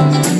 Thank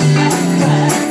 Instead